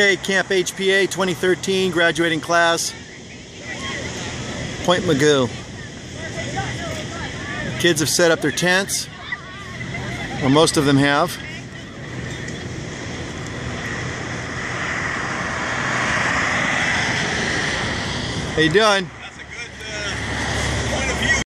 Hey, Camp HPA 2013 graduating class. Point Mugu. Kids have set up their tents, or most of them have. How you doing?